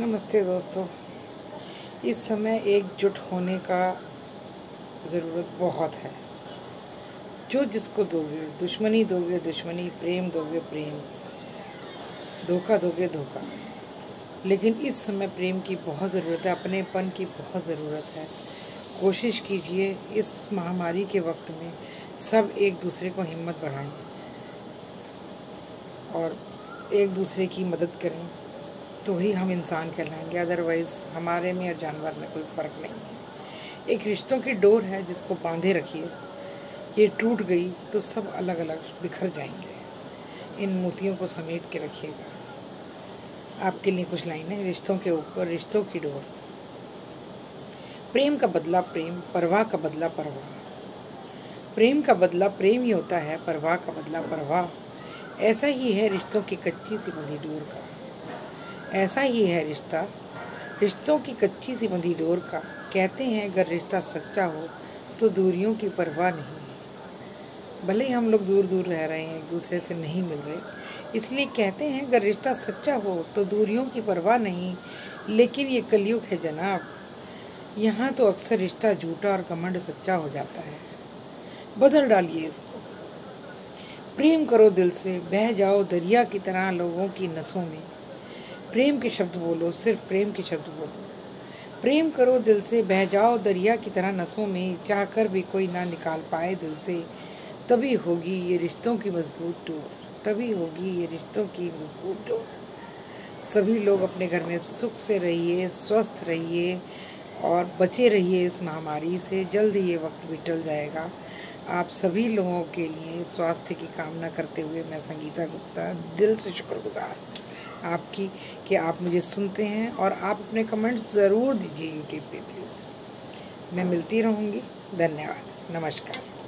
नमस्ते दोस्तों। इस समय एकजुट होने का ज़रूरत बहुत है। जो जिसको दोगे, दुश्मनी दोगे, दुश्मनी, प्रेम दोगे, प्रेम। धोखा दोगे, धोखा। लेकिन इस समय प्रेम की बहुत ज़रूरत है, अपनेपन की बहुत ज़रूरत है। कोशिश कीजिए इस महामारी के वक्त में सब एक दूसरे को हिम्मत बढ़ाएँ और एक दूसरे की मदद करें। तो ही हम इंसान कहलाएँगे अदरवाइज़ हमारे में और जानवर में कोई फ़र्क नहीं है। एक रिश्तों की डोर है जिसको बांधे रखिए, ये टूट गई तो सब अलग अलग बिखर जाएँगे। इन मोतियों को समेट के रखिएगा। आपके लिए कुछ लाइनें रिश्तों के ऊपर, रिश्तों की डोर। प्रेम का बदला प्रेम, परवाह का बदला परवाह। प्रेम का बदला प्रेम ही होता है, परवाह का बदला परवाह। ऐसा ही है रिश्तों की कच्ची सी बंधी डोर का। ऐसा ही है रिश्ता। रिश्तों की कच्ची सी बंधी डोर का। कहते हैं, अगर रिश्ता सच्चा हो तो दूरियों की परवाह नहीं भले ही हम लोग दूर दूर रह रहे हैं, एक दूसरे से नहीं मिल रहे। इसलिए कहते हैं, अगर रिश्ता सच्चा हो तो दूरियों की परवाह नहीं। लेकिन ये कलयुग है जनाब। यहाँ तो अक्सर रिश्ता झूठा और कमंड सच्चा हो जाता है। बदल डालिए इसको। प्रेम करो दिल से, बह जाओ दरिया की तरह लोगों की नसों में। प्रेम के शब्द बोलो, सिर्फ़ प्रेम के शब्द बोलो। प्रेम करो दिल से, बह जाओ दरिया की तरह नसों में चाह कर भी कोई ना निकाल पाए दिल से। तभी होगी ये रिश्तों की मज़बूत डोर, तभी होगी ये रिश्तों की मज़बूत डोर। सभी लोग अपने घर में सुख से रहिए, स्वस्थ रहिए और बचे रहिए इस महामारी से। जल्द ये वक्त भी टल जाएगा। आप सभी लोगों के लिए स्वास्थ्य की कामना करते हुए मैं संगीता गुप्ता, दिल से शुक्रगुजार आपकी कि आप मुझे सुनते हैं और आप अपने कमेंट्स ज़रूर दीजिए यूट्यूब पे प्लीज़ मैं मिलती रहूँगी। धन्यवाद। नमस्कार।